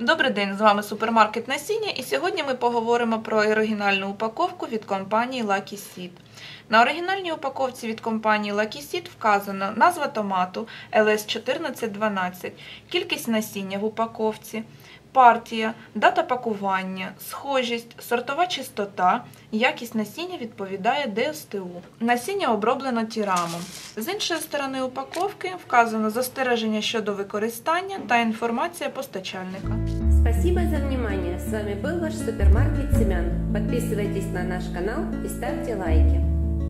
Добрий день, з вами супермаркет Насіння, і сьогодні ми поговоримо про оригінальну упаковку від компанії Lucky Seed. На оригінальній упаковці від компанії Lucky Seed вказано назва томату LS1412, кількість насіння в упаковці, партія, дата пакування, схожість, сортова чистота, якість насіння відповідає ДСТУ. Насіння оброблено тірамом. З іншої сторони упаковки вказано застереження щодо використання та інформація постачальника. Спасибо за внимание. С вами был ваш супермаркет Семян. Подписывайтесь на наш канал и ставьте лайки.